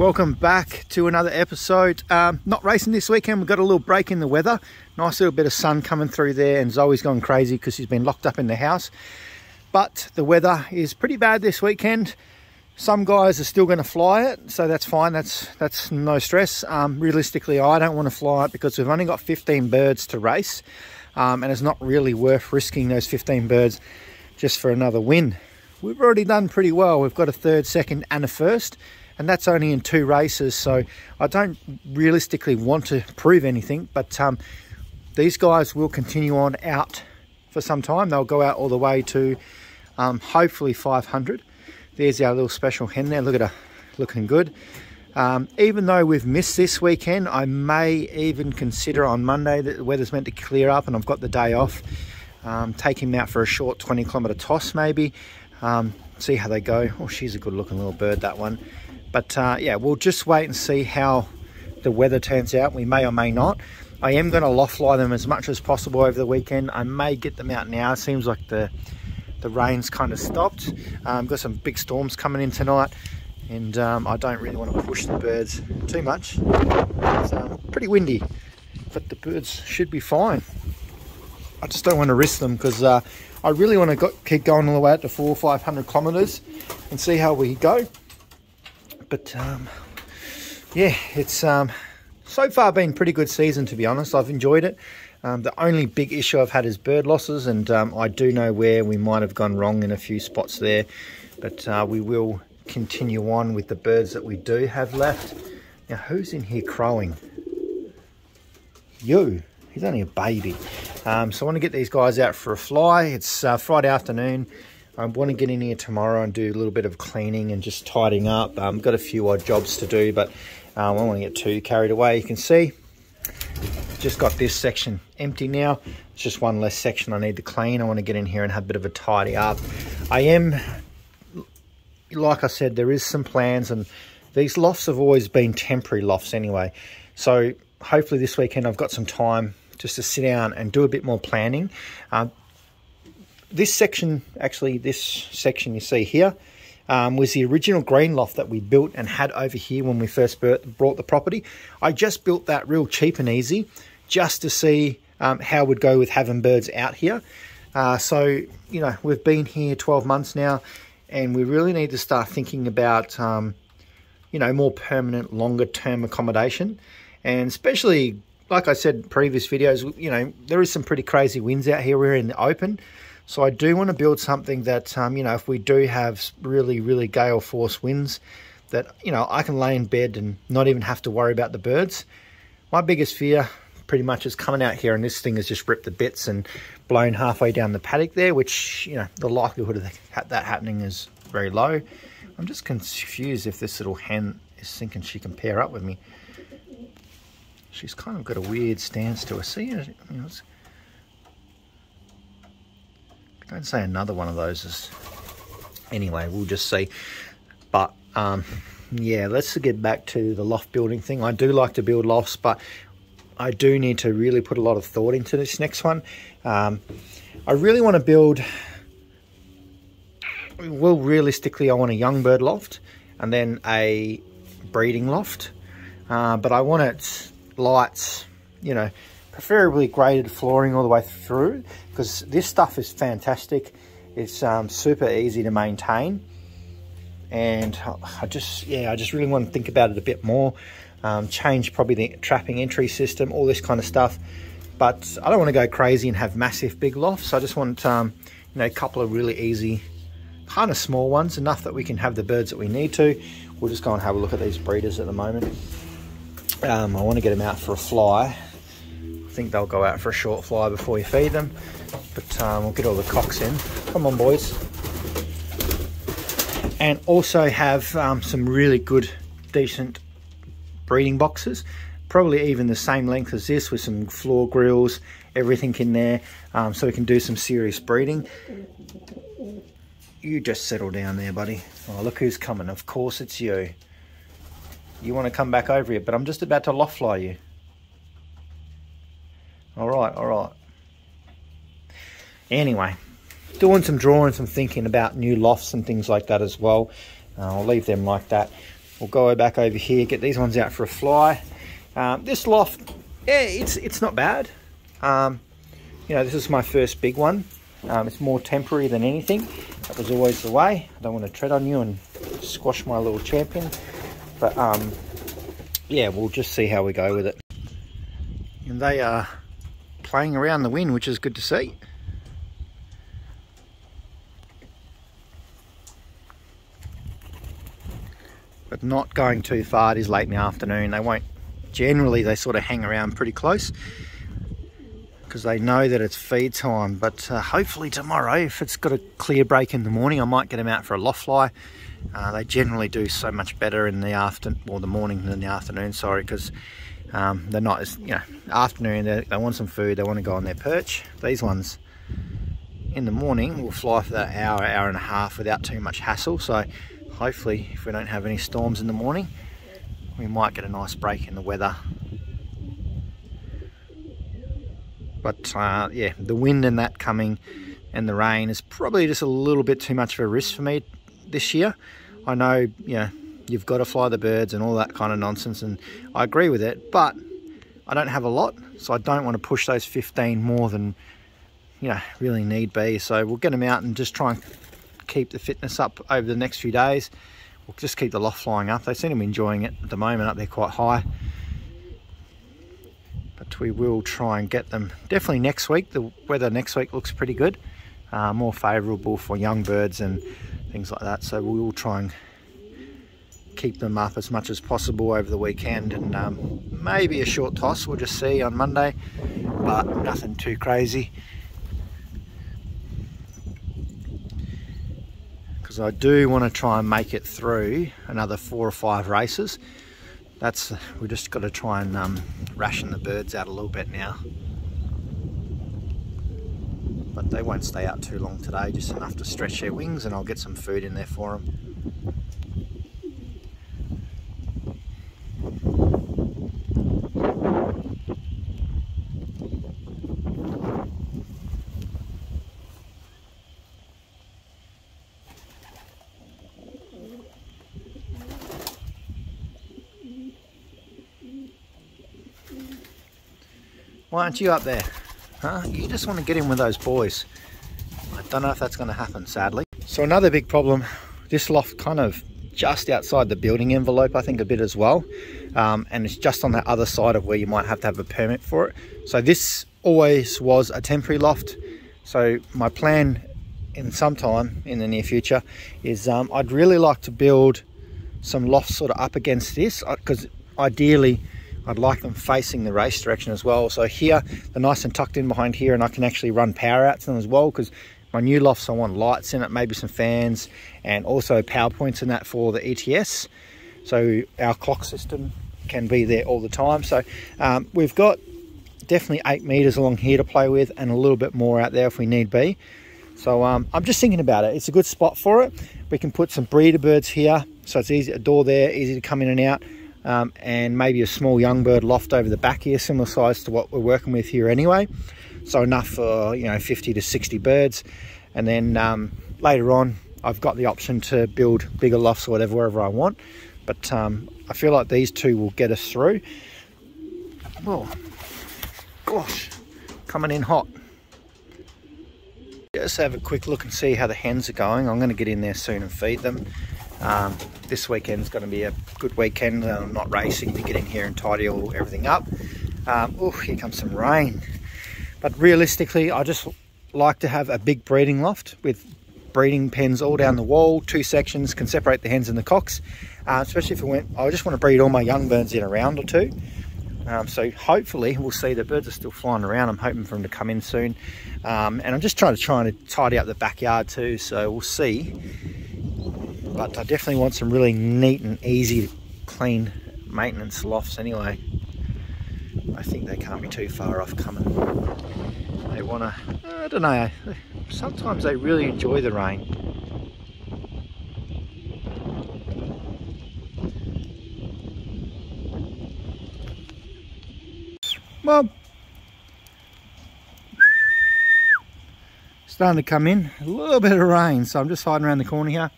Welcome back to another episode. Um, not racing this weekend, we've got a little break in the weather. Nice little bit of sun coming through there and Zoe's gone crazy because she's been locked up in the house. But the weather is pretty bad this weekend. Some guys are still going to fly it, so that's fine. That's that's no stress. Um, realistically, I don't want to fly it because we've only got 15 birds to race. Um, and it's not really worth risking those 15 birds just for another win. We've already done pretty well. We've got a third, second and a first and that's only in two races so I don't realistically want to prove anything but um, these guys will continue on out for some time. They'll go out all the way to um, hopefully 500 there's our little special hen there. Look at her looking good. Um, even though we've missed this weekend I may even consider on Monday that the weather's meant to clear up and I've got the day off. Um, take him out for a short 20 kilometer toss maybe. Um, see how they go. Oh she's a good looking little bird that one but uh, yeah, we'll just wait and see how the weather turns out. We may or may not. I am going to loft fly them as much as possible over the weekend. I may get them out now. It seems like the the rain's kind of stopped. Um, I've got some big storms coming in tonight and um, I don't really want to push the birds too much. It's um, pretty windy, but the birds should be fine. I just don't want to risk them because uh, I really want to go, keep going all the way out to four or 500 kilometers and see how we go but um, yeah, it's um, so far been pretty good season to be honest. I've enjoyed it. Um, the only big issue I've had is bird losses, and um, I do know where we might have gone wrong in a few spots there, but uh, we will continue on with the birds that we do have left. Now, who's in here crowing? You. He's only a baby. Um, so I want to get these guys out for a fly. It's uh, Friday afternoon. I want to get in here tomorrow and do a little bit of cleaning and just tidying up. I've um, got a few odd jobs to do, but um, I don't want to get too carried away. You can see, just got this section empty now. It's just one less section I need to clean. I want to get in here and have a bit of a tidy up. I am, like I said, there is some plans and these lofts have always been temporary lofts anyway. So hopefully this weekend I've got some time just to sit down and do a bit more planning. Uh, this section, actually this section you see here, um, was the original green loft that we built and had over here when we first brought the property. I just built that real cheap and easy just to see um, how it would go with having birds out here. Uh, so, you know, we've been here 12 months now and we really need to start thinking about, um, you know, more permanent, longer term accommodation. And especially, like I said previous videos, you know, there is some pretty crazy winds out here. We're in the open. So I do want to build something that, um, you know, if we do have really, really gale force winds, that, you know, I can lay in bed and not even have to worry about the birds. My biggest fear pretty much is coming out here and this thing has just ripped the bits and blown halfway down the paddock there, which, you know, the likelihood of that happening is very low. I'm just confused if this little hen is thinking she can pair up with me. She's kind of got a weird stance to her. See, you know, Don't say another one of those is... Anyway, we'll just see. But, um, yeah, let's get back to the loft building thing. I do like to build lofts, but I do need to really put a lot of thought into this next one. Um, I really want to build... Well, realistically, I want a young bird loft and then a breeding loft. Uh, but I want it lights, you know, preferably grated flooring all the way through because this stuff is fantastic. It's um, super easy to maintain and I just, yeah, I just really want to think about it a bit more. Um, change probably the trapping entry system, all this kind of stuff. But I don't want to go crazy and have massive big lofts. I just want, um, you know, a couple of really easy, kind of small ones, enough that we can have the birds that we need to. We'll just go and have a look at these breeders at the moment. Um, I want to get them out for a fly I think they'll go out for a short fly before we feed them. But um, we'll get all the cocks in. Come on, boys. And also have um, some really good, decent breeding boxes. Probably even the same length as this with some floor grills, everything in there. Um, so we can do some serious breeding. You just settle down there, buddy. Oh, look who's coming. Of course it's you. You want to come back over here, but I'm just about to loft fly you. All right, all right. Anyway, doing some drawing, some thinking about new lofts and things like that as well. Uh, I'll leave them like that. we'll go back over here, get these ones out for a fly. Um, this loft, yeah, it's it's not bad. Um, you know, this is my first big one. Um, it's more temporary than anything. That was always the way. I don't want to tread on you and squash my little champion. But um, yeah, we'll just see how we go with it. And they are playing around the wind, which is good to see. But not going too far. It is late in the afternoon. They won't, generally they sort of hang around pretty close because they know that it's feed time. But uh, hopefully tomorrow, if it's got a clear break in the morning, I might get them out for a loft fly. Uh, they generally do so much better in the after or the morning than the afternoon. Sorry, because um, they're not as you know afternoon. They want some food. They want to go on their perch. These ones in the morning will fly for that hour, hour and a half without too much hassle. So hopefully, if we don't have any storms in the morning, we might get a nice break in the weather But uh, yeah, the wind and that coming and the rain is probably just a little bit too much of a risk for me this year. I know, you know, you've got to fly the birds and all that kind of nonsense, and I agree with it, but I don't have a lot, so I don't want to push those 15 more than, you know, really need be. So we'll get them out and just try and keep the fitness up over the next few days. We'll just keep the loft flying up. They seem to be enjoying it at the moment up there quite high but we will try and get them definitely next week the weather next week looks pretty good uh, more favorable for young birds and things like that so we will try and keep them up as much as possible over the weekend and um, maybe a short toss we'll just see on Monday but nothing too crazy. Because I do want to try and make it through another four or five races. That's we just got to try and um, ration the birds out a little bit now. But they won't stay out too long today just enough to stretch their wings and I'll get some food in there for them Why aren't you up there? Huh? You just want to get in with those boys. I don't know if that's going to happen, sadly. So another big problem, this loft kind of just outside the building envelope, I think a bit as well. Um, and it's just on the other side of where you might have to have a permit for it. So this always was a temporary loft. So my plan in some time in the near future is um, I'd really like to build some lofts sort of up against this because uh, ideally I'd like them facing the race direction as well. So here, they're nice and tucked in behind here and I can actually run power out to them as well because my new lofts, I want lights in it, maybe some fans and also power points in that for the ETS. So our clock system can be there all the time. So um, we've got definitely eight meters along here to play with and a little bit more out there if we need be. So um, I'm just thinking about it. It's a good spot for it. We can put some breeder birds here. So it's easy, a door there, easy to come in and out um, and maybe a small young bird loft over the back here, similar size to what we're working with here anyway. So enough for, you know, 50 to 60 birds. And then um, later on, I've got the option to build bigger lofts or whatever, wherever I want. But um, I feel like these two will get us through. Oh, gosh, coming in hot. Just have a quick look and see how the hens are going. I'm going to get in there soon and feed them. Um, this weekend's going to be a good weekend. I'm uh, not racing to get in here and tidy all everything up. Um, oh, here comes some rain. But realistically, I just like to have a big breeding loft with breeding pens all down the wall, two sections, can separate the hens and the cocks. Uh, especially if it went, I just want to breed all my young birds in a round or two. Um, so hopefully we'll see the birds are still flying around. I'm hoping for them to come in soon. Um, and I'm just trying to try and tidy up the backyard too. So we'll see but I definitely want some really neat and easy clean maintenance lofts anyway. I think they can't be too far off coming. They want to I don't know sometimes they really enjoy the rain. Mom starting to come in a little bit of rain so I'm just hiding around the corner here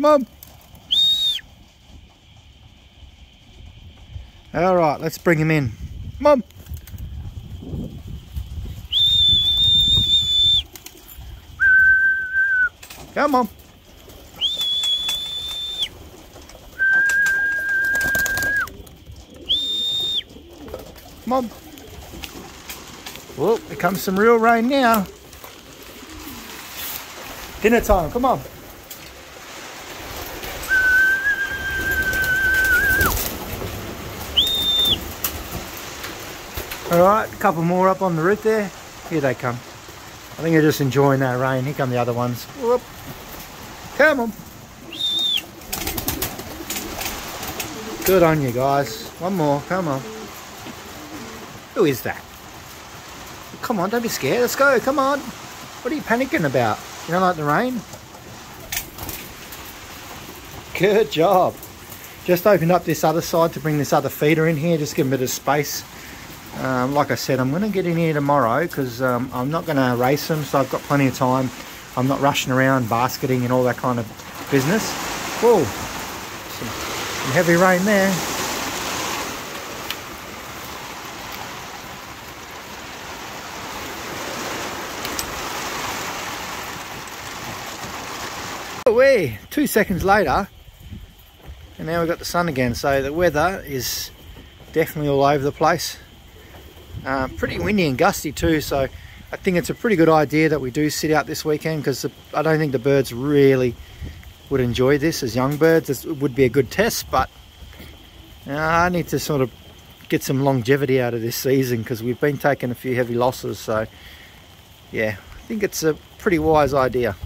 Mum. All right, let's bring him in. Mum. Come on. Mom. Well, here comes some real rain now. Dinner time, come on. All right, a couple more up on the roof there. Here they come. I think they're just enjoying that rain. Here come the other ones. Whoop. Come on. Good on you guys. One more, come on. Who is that? Come on, don't be scared. Let's go, come on. What are you panicking about? You don't like the rain? Good job. Just opened up this other side to bring this other feeder in here, just give a bit of space. Um, like I said, I'm going to get in here tomorrow because um, I'm not going to race them, so I've got plenty of time. I'm not rushing around basketing and all that kind of business. Whoa, some, some heavy rain there. Away, two seconds later, and now we've got the sun again, so the weather is definitely all over the place. Uh, pretty windy and gusty too, so I think it's a pretty good idea that we do sit out this weekend because I don't think the birds really would enjoy this as young birds. This would be a good test, but uh, I need to sort of get some longevity out of this season because we've been taking a few heavy losses. So yeah, I think it's a pretty wise idea.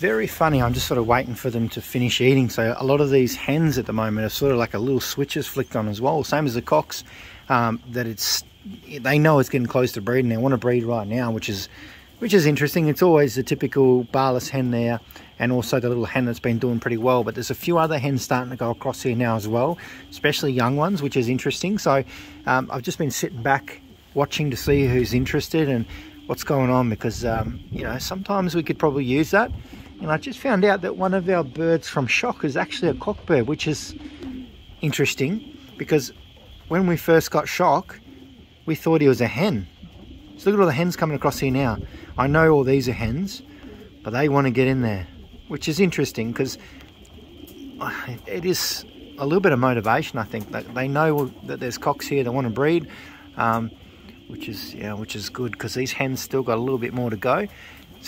Very funny. I'm just sort of waiting for them to finish eating. So a lot of these hens at the moment are sort of like a little switches flicked on as well. Same as the cocks, um, that it's they know it's getting close to breeding. They want to breed right now, which is which is interesting. It's always the typical barless hen there, and also the little hen that's been doing pretty well. But there's a few other hens starting to go across here now as well, especially young ones, which is interesting. So um, I've just been sitting back watching to see who's interested and what's going on because um, you know sometimes we could probably use that and I just found out that one of our birds from Shock is actually a cockbird, which is interesting because when we first got Shock, we thought he was a hen. So look at all the hens coming across here now. I know all these are hens, but they want to get in there, which is interesting because it is a little bit of motivation, I think. They know that there's cocks here they want to breed, um, which is yeah, which is good because these hens still got a little bit more to go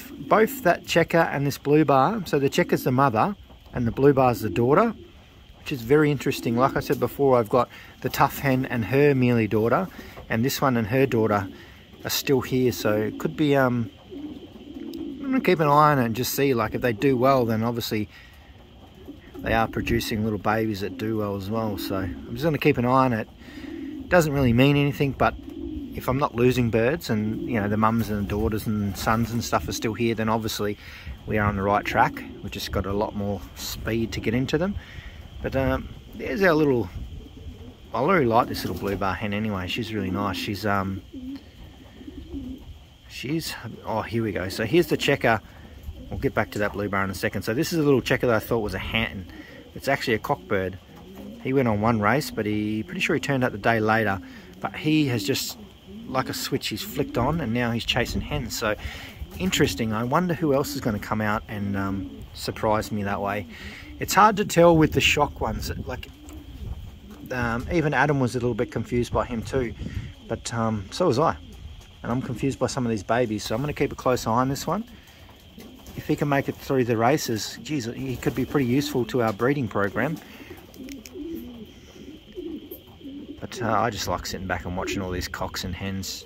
both that checker and this blue bar. So the checker's the mother and the blue bar's the daughter, which is very interesting. Like I said before, I've got the tough hen and her mealy daughter, and this one and her daughter are still here. So it could be, um, I'm gonna keep an eye on it and just see, like if they do well, then obviously they are producing little babies that do well as well. So I'm just gonna keep an eye on it. Doesn't really mean anything, but if I'm not losing birds and you know the mums and the daughters and sons and stuff are still here then obviously we are on the right track. We've just got a lot more speed to get into them. But um, there's our little I really like this little blue bar hen anyway. She's really nice. She's um she's oh here we go. So here's the checker. We'll get back to that blue bar in a second. So this is a little checker that I thought was a hen it's actually a cockbird. He went on one race but he pretty sure he turned out the day later. But he has just like a switch he's flicked on and now he's chasing hens. So interesting. I wonder who else is going to come out and um, surprise me that way. It's hard to tell with the shock ones. Like um, even Adam was a little bit confused by him too, but um, so was I. And I'm confused by some of these babies, so I'm going to keep a close eye on this one. If he can make it through the races, geez, he could be pretty useful to our breeding program. But uh, I just like sitting back and watching all these cocks and hens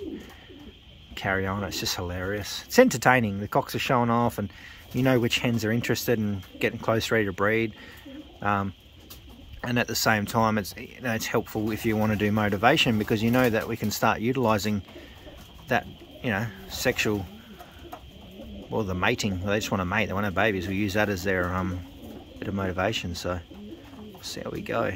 carry on. It's just hilarious. It's entertaining. The cocks are showing off and you know which hens are interested in getting close, ready to breed. Um, and at the same time, it's, you know, it's helpful if you want to do motivation because you know that we can start utilizing that, you know, sexual, well, the mating. They just want to mate. They want to have babies. We use that as their um, bit of motivation. So we'll see how we go.